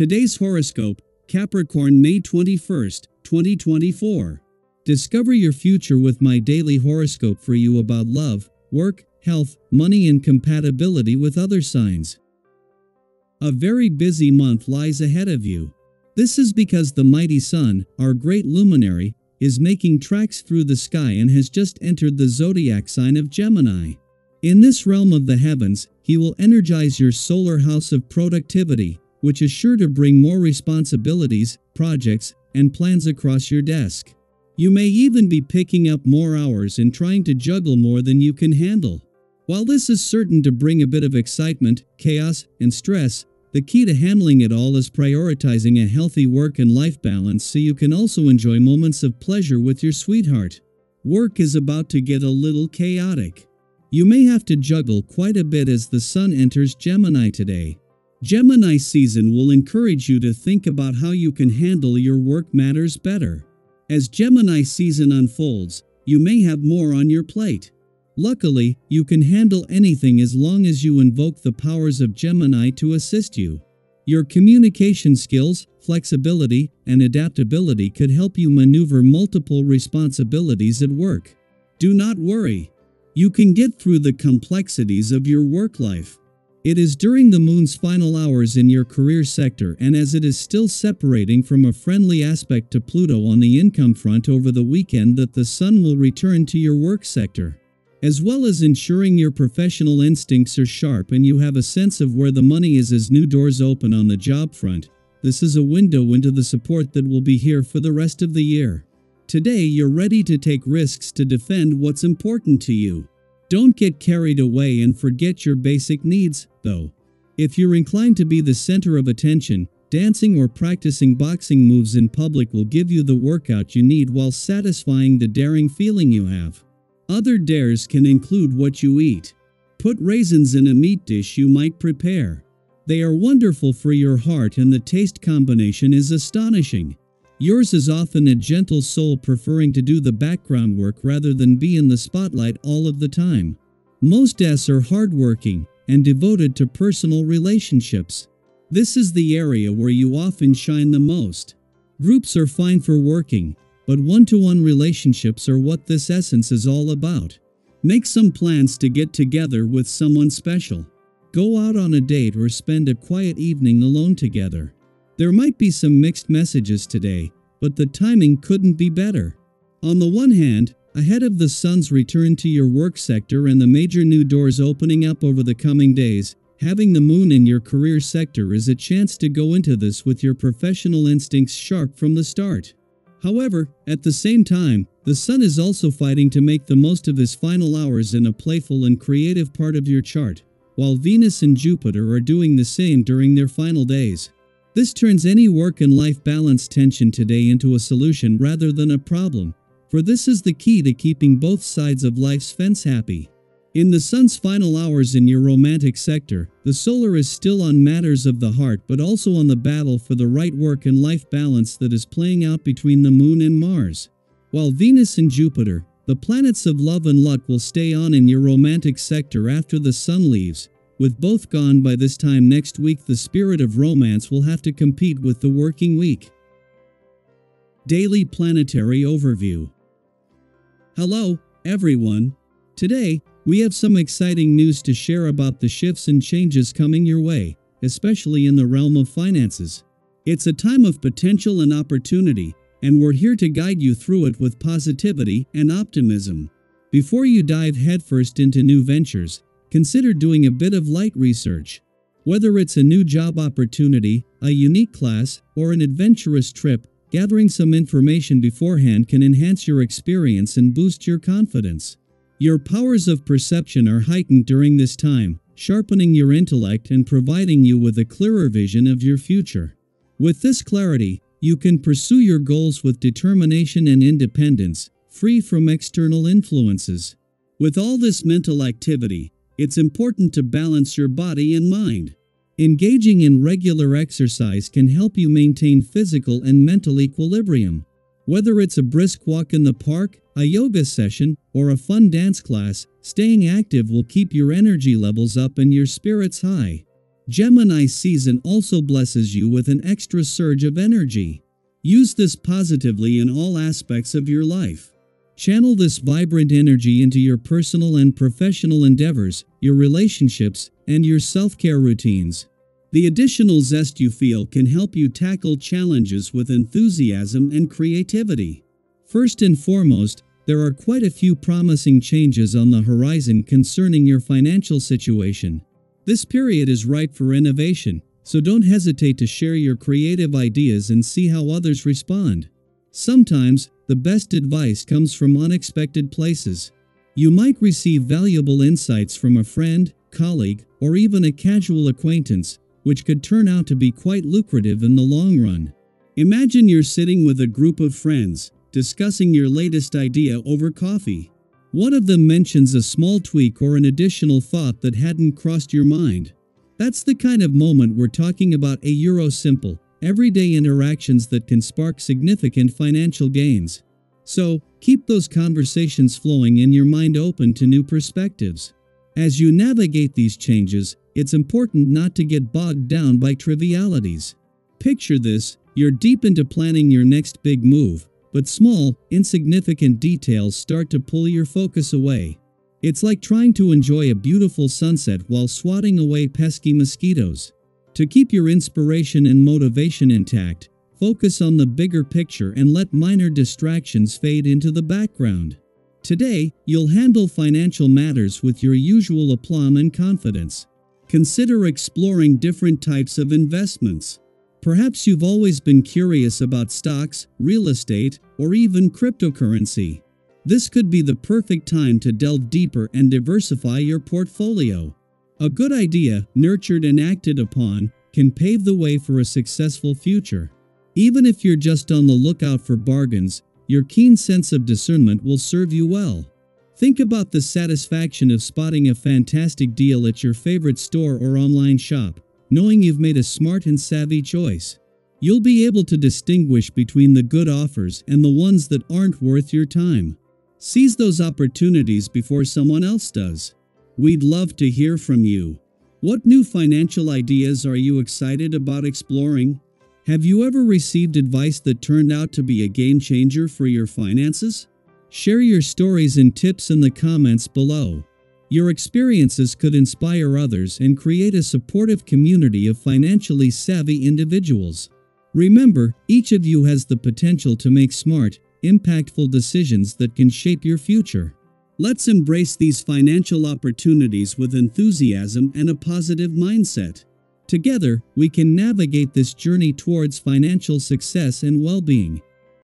Today's horoscope, Capricorn, May 21st, 2024. Discover your future with my daily horoscope for you about love, work, health, money, and compatibility with other signs. A very busy month lies ahead of you. This is because the mighty sun, our great luminary, is making tracks through the sky and has just entered the zodiac sign of Gemini. In this realm of the heavens, he will energize your solar house of productivity, which is sure to bring more responsibilities, projects, and plans across your desk. You may even be picking up more hours and trying to juggle more than you can handle. While this is certain to bring a bit of excitement, chaos, and stress, the key to handling it all is prioritizing a healthy work and life balance so you can also enjoy moments of pleasure with your sweetheart. Work is about to get a little chaotic. You may have to juggle quite a bit as the sun enters Gemini today. Gemini season will encourage you to think about how you can handle your work matters better. As Gemini season unfolds, you may have more on your plate. Luckily, you can handle anything as long as you invoke the powers of Gemini to assist you. Your communication skills, flexibility, and adaptability could help you maneuver multiple responsibilities at work. Do not worry. You can get through the complexities of your work life. It is during the moon's final hours in your career sector and as it is still separating from a friendly aspect to Pluto on the income front over the weekend that the sun will return to your work sector. As well as ensuring your professional instincts are sharp and you have a sense of where the money is as new doors open on the job front, this is a window into the support that will be here for the rest of the year. Today you're ready to take risks to defend what's important to you. Don't get carried away and forget your basic needs, though. If you're inclined to be the center of attention, dancing or practicing boxing moves in public will give you the workout you need while satisfying the daring feeling you have. Other dares can include what you eat. Put raisins in a meat dish you might prepare. They are wonderful for your heart and the taste combination is astonishing. Yours is often a gentle soul preferring to do the background work rather than be in the spotlight all of the time. Most S are hardworking and devoted to personal relationships. This is the area where you often shine the most. Groups are fine for working, but one to one relationships are what this essence is all about. Make some plans to get together with someone special. Go out on a date or spend a quiet evening alone together. There might be some mixed messages today, but the timing couldn't be better. On the one hand, ahead of the sun's return to your work sector and the major new doors opening up over the coming days, having the moon in your career sector is a chance to go into this with your professional instincts sharp from the start. However, at the same time, the sun is also fighting to make the most of his final hours in a playful and creative part of your chart, while Venus and Jupiter are doing the same during their final days. This turns any work and life balance tension today into a solution rather than a problem, for this is the key to keeping both sides of life's fence happy. In the sun's final hours in your romantic sector, the solar is still on matters of the heart but also on the battle for the right work and life balance that is playing out between the moon and Mars. While Venus and Jupiter, the planets of love and luck will stay on in your romantic sector after the sun leaves, with both gone by this time next week, the spirit of romance will have to compete with the working week. Daily Planetary Overview Hello, everyone. Today, we have some exciting news to share about the shifts and changes coming your way, especially in the realm of finances. It's a time of potential and opportunity, and we're here to guide you through it with positivity and optimism. Before you dive headfirst into new ventures, consider doing a bit of light research. Whether it's a new job opportunity, a unique class, or an adventurous trip, gathering some information beforehand can enhance your experience and boost your confidence. Your powers of perception are heightened during this time, sharpening your intellect and providing you with a clearer vision of your future. With this clarity, you can pursue your goals with determination and independence, free from external influences. With all this mental activity, it's important to balance your body and mind. Engaging in regular exercise can help you maintain physical and mental equilibrium. Whether it's a brisk walk in the park, a yoga session, or a fun dance class, staying active will keep your energy levels up and your spirits high. Gemini season also blesses you with an extra surge of energy. Use this positively in all aspects of your life. Channel this vibrant energy into your personal and professional endeavors, your relationships, and your self care routines. The additional zest you feel can help you tackle challenges with enthusiasm and creativity. First and foremost, there are quite a few promising changes on the horizon concerning your financial situation. This period is ripe for innovation, so don't hesitate to share your creative ideas and see how others respond. Sometimes, the best advice comes from unexpected places. You might receive valuable insights from a friend, colleague, or even a casual acquaintance, which could turn out to be quite lucrative in the long run. Imagine you're sitting with a group of friends, discussing your latest idea over coffee. One of them mentions a small tweak or an additional thought that hadn't crossed your mind. That's the kind of moment we're talking about a Euro simple, everyday interactions that can spark significant financial gains. So, keep those conversations flowing and your mind open to new perspectives. As you navigate these changes, it's important not to get bogged down by trivialities. Picture this you're deep into planning your next big move, but small, insignificant details start to pull your focus away. It's like trying to enjoy a beautiful sunset while swatting away pesky mosquitoes. To keep your inspiration and motivation intact, focus on the bigger picture and let minor distractions fade into the background. Today, you'll handle financial matters with your usual aplomb and confidence. Consider exploring different types of investments. Perhaps you've always been curious about stocks, real estate, or even cryptocurrency. This could be the perfect time to delve deeper and diversify your portfolio. A good idea, nurtured and acted upon, can pave the way for a successful future. Even if you're just on the lookout for bargains, your keen sense of discernment will serve you well. Think about the satisfaction of spotting a fantastic deal at your favorite store or online shop knowing you've made a smart and savvy choice. You'll be able to distinguish between the good offers and the ones that aren't worth your time. Seize those opportunities before someone else does. We'd love to hear from you. What new financial ideas are you excited about exploring? Have you ever received advice that turned out to be a game changer for your finances? Share your stories and tips in the comments below. Your experiences could inspire others and create a supportive community of financially savvy individuals. Remember, each of you has the potential to make smart, impactful decisions that can shape your future. Let's embrace these financial opportunities with enthusiasm and a positive mindset. Together, we can navigate this journey towards financial success and well being.